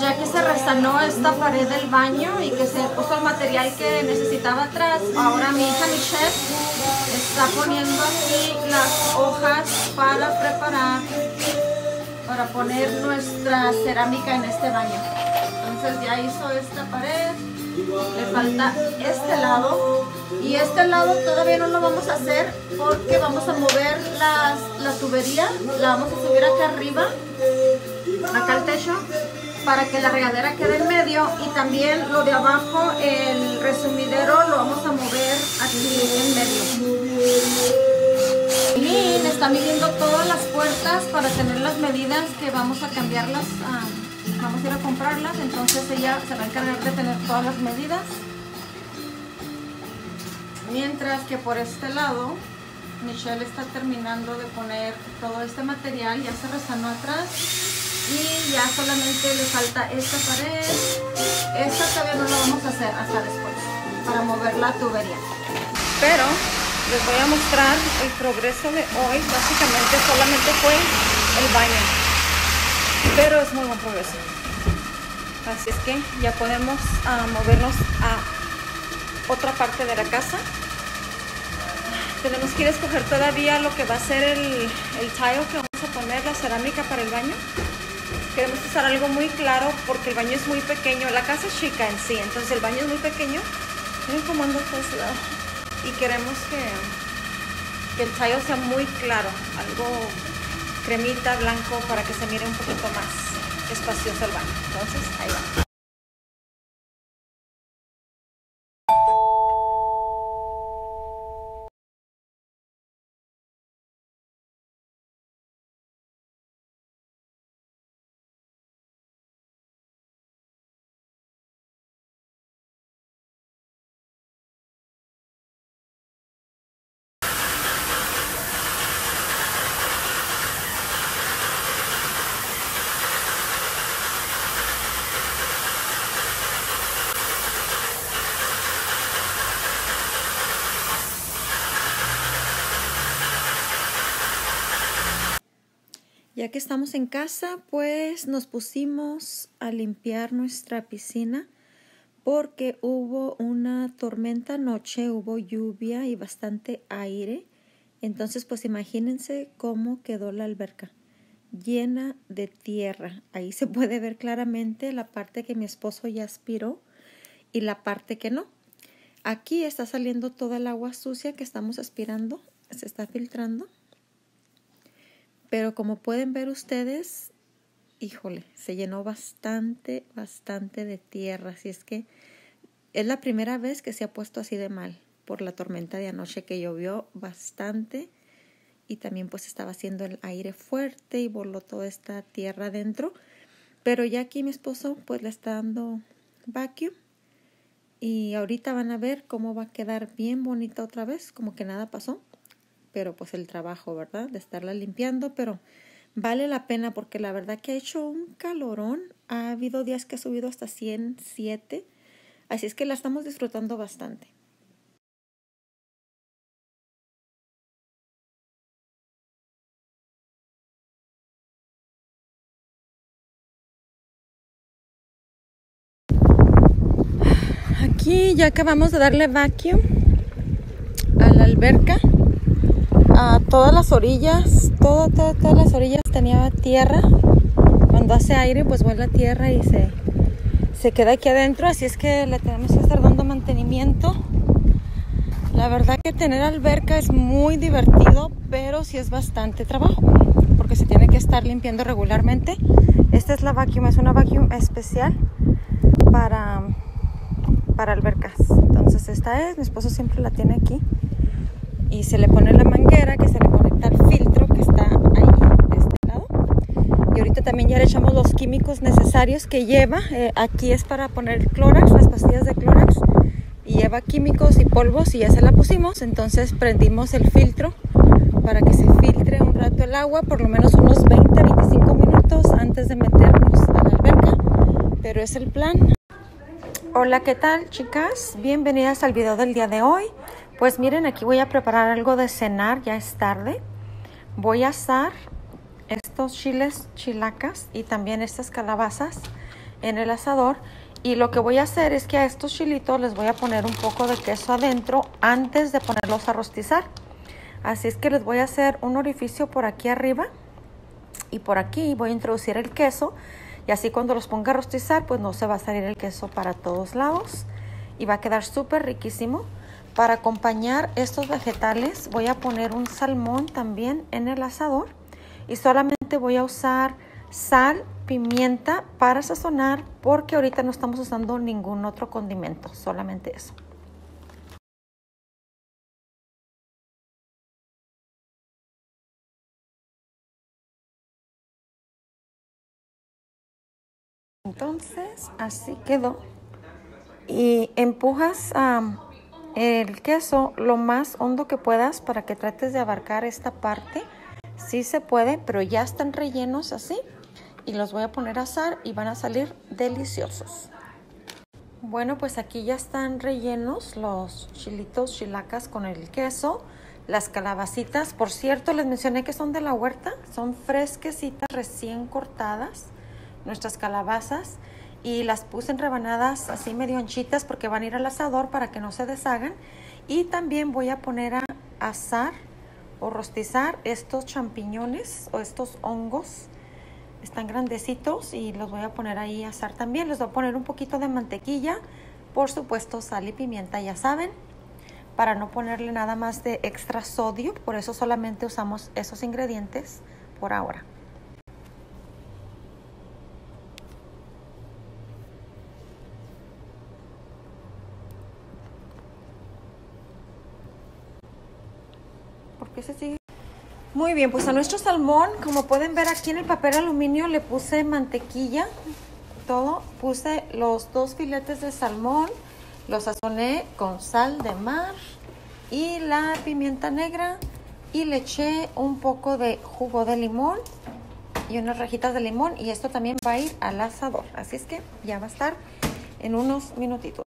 ya que se resanó esta pared del baño y que se puso el material que necesitaba atrás, ahora mi hija Michelle está poniendo aquí las hojas para preparar, para poner nuestra cerámica en este baño. Entonces ya hizo esta pared, le falta este lado y este lado todavía no lo vamos a hacer porque vamos a mover las, la tubería, la vamos a subir acá arriba, acá al techo para que la regadera quede en medio y también lo de abajo, el resumidero, lo vamos a mover aquí en medio. Y está midiendo todas las puertas para tener las medidas que vamos a cambiarlas, vamos a ir a comprarlas, entonces ella se va a encargar de tener todas las medidas. Mientras que por este lado, Michelle está terminando de poner todo este material, ya se resanó atrás ya solamente le falta esta pared. Esta todavía no la vamos a hacer hasta después para mover la tubería. Pero les voy a mostrar el progreso de hoy. Básicamente solamente fue el baño. Pero es muy buen progreso. Así es que ya podemos uh, movernos a otra parte de la casa. Tenemos que ir a escoger todavía lo que va a ser el, el tile que vamos a poner la cerámica para el baño queremos usar algo muy claro porque el baño es muy pequeño. La casa es chica en sí, entonces el baño es muy pequeño. Miren cómo anda todo lado. Y queremos que, que el tallo sea muy claro, algo cremita, blanco, para que se mire un poquito más espacioso el baño. Entonces, ahí va. Ya que estamos en casa, pues nos pusimos a limpiar nuestra piscina porque hubo una tormenta anoche, hubo lluvia y bastante aire. Entonces, pues imagínense cómo quedó la alberca, llena de tierra. Ahí se puede ver claramente la parte que mi esposo ya aspiró y la parte que no. Aquí está saliendo toda el agua sucia que estamos aspirando, se está filtrando pero como pueden ver ustedes, híjole, se llenó bastante, bastante de tierra. Así es que es la primera vez que se ha puesto así de mal por la tormenta de anoche que llovió bastante y también pues estaba haciendo el aire fuerte y voló toda esta tierra adentro. Pero ya aquí mi esposo pues le está dando vacuum y ahorita van a ver cómo va a quedar bien bonita otra vez, como que nada pasó pero pues el trabajo, ¿verdad? De estarla limpiando, pero vale la pena porque la verdad que ha hecho un calorón. Ha habido días que ha subido hasta 107, así es que la estamos disfrutando bastante. Aquí ya acabamos de darle vacuum a la alberca todas las orillas, todas las orillas tenía tierra. Cuando hace aire, pues vuela tierra y se, se queda aquí adentro. Así es que le tenemos que estar dando mantenimiento. La verdad que tener alberca es muy divertido, pero sí es bastante trabajo, porque se tiene que estar limpiando regularmente. Esta es la vacuum, es una vacuum especial para, para albercas. Entonces esta es, mi esposo siempre la tiene aquí y se le pone la manguera que se le conecta al filtro que está ahí de este lado. Y ahorita también ya le echamos los químicos necesarios que lleva. Eh, aquí es para poner clórax, las pastillas de clórax. Y lleva químicos y polvos y ya se la pusimos. Entonces prendimos el filtro para que se filtre un rato el agua, por lo menos unos 20-25 minutos antes de meternos a la alberca. Pero es el plan. Hola, ¿qué tal chicas? Bienvenidas al video del día de hoy. Pues miren, aquí voy a preparar algo de cenar, ya es tarde. Voy a asar estos chiles chilacas y también estas calabazas en el asador. Y lo que voy a hacer es que a estos chilitos les voy a poner un poco de queso adentro antes de ponerlos a rostizar. Así es que les voy a hacer un orificio por aquí arriba y por aquí voy a introducir el queso y así cuando los ponga a rostizar pues no se va a salir el queso para todos lados y va a quedar súper riquísimo. Para acompañar estos vegetales voy a poner un salmón también en el asador y solamente voy a usar sal, pimienta para sazonar porque ahorita no estamos usando ningún otro condimento, solamente eso. Entonces, así quedó. Y empujas el queso lo más hondo que puedas para que trates de abarcar esta parte. Sí se puede, pero ya están rellenos así. Y los voy a poner a asar y van a salir deliciosos. Bueno, pues aquí ya están rellenos los chilitos chilacas con el queso. Las calabacitas, por cierto, les mencioné que son de la huerta. Son fresquecitas, recién cortadas nuestras calabazas y las puse en rebanadas así medio anchitas porque van a ir al asador para que no se deshagan. Y también voy a poner a asar o rostizar estos champiñones o estos hongos. Están grandecitos y los voy a poner ahí a asar también. Les voy a poner un poquito de mantequilla, por supuesto sal y pimienta, ya saben, para no ponerle nada más de extra sodio. Por eso solamente usamos esos ingredientes por ahora. Muy bien, pues a nuestro salmón, como pueden ver aquí en el papel aluminio, le puse mantequilla, todo. Puse los dos filetes de salmón, los sazoné con sal de mar y la pimienta negra y le eché un poco de jugo de limón y unas rajitas de limón y esto también va a ir al asador. Así es que ya va a estar en unos minutitos.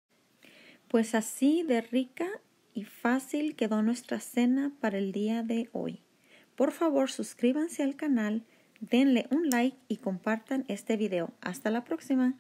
Pues así de rica y fácil quedó nuestra cena para el día de hoy. Por favor, suscríbanse al canal, denle un like y compartan este video. Hasta la próxima.